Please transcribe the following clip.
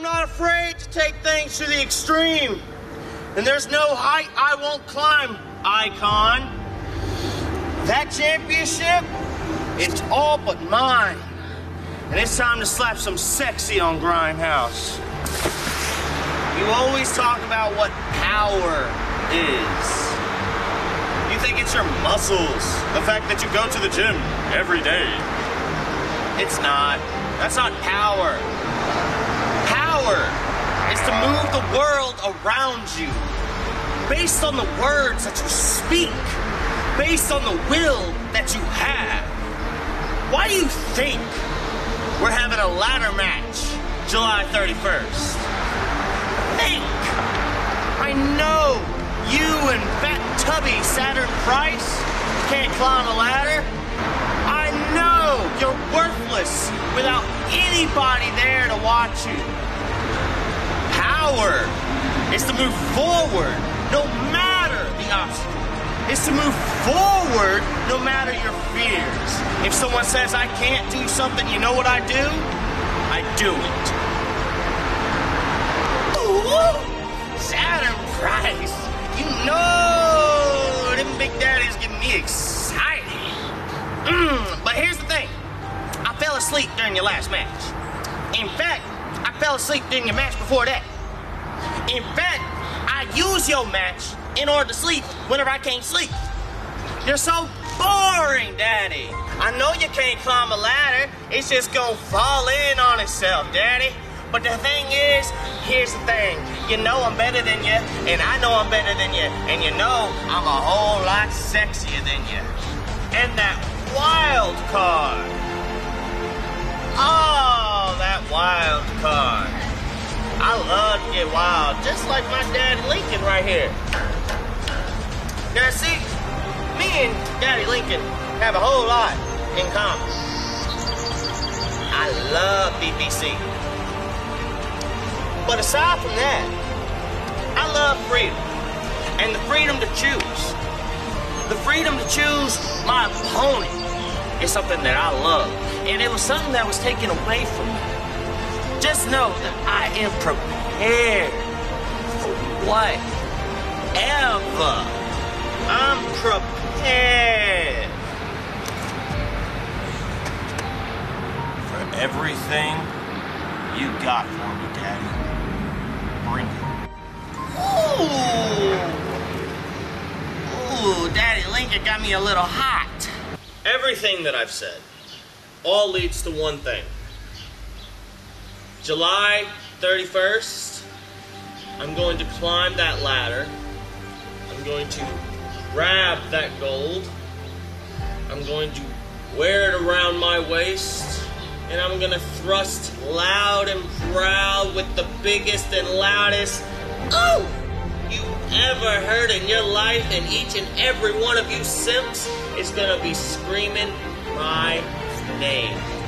I'm not afraid to take things to the extreme. And there's no height I won't climb, icon. That championship, it's all but mine. And it's time to slap some sexy on Grindhouse. You always talk about what power is. You think it's your muscles, the fact that you go to the gym every day. It's not. That's not power. Is to move the world around you based on the words that you speak, based on the will that you have. Why do you think we're having a ladder match July 31st? Think. I know you and Fat Tubby Saturn Price can't climb a ladder. I know you're worthless without anybody there to watch you. Power is to move forward no matter the obstacle. It's to move forward no matter your fears. If someone says I can't do something, you know what I do? I do it. Ooh, Saturn Price. You know them big daddies get me excited. Mm, but here's the thing. I fell asleep during your last match. In fact, I fell asleep during your match before that. In fact, I use your match in order to sleep whenever I can't sleep. You're so boring, Daddy. I know you can't climb a ladder. It's just gonna fall in on itself, Daddy. But the thing is, here's the thing. You know I'm better than you, and I know I'm better than you, and you know I'm a whole lot sexier than you. And that wild card. Oh, that wild card. I love to get wild, just like my daddy Lincoln right here. Now see, me and Daddy Lincoln have a whole lot in common. I love BBC. But aside from that, I love freedom. And the freedom to choose. The freedom to choose my opponent is something that I love. And it was something that was taken away from me. Just know that I am prepared for whatever. I'm prepared. For everything you got for me, Daddy. Bring it. Ooh. Ooh, Daddy Lincoln got me a little hot. Everything that I've said all leads to one thing. July 31st, I'm going to climb that ladder. I'm going to grab that gold. I'm going to wear it around my waist. And I'm going to thrust loud and proud with the biggest and loudest oh you ever heard in your life. And each and every one of you simps is going to be screaming my name.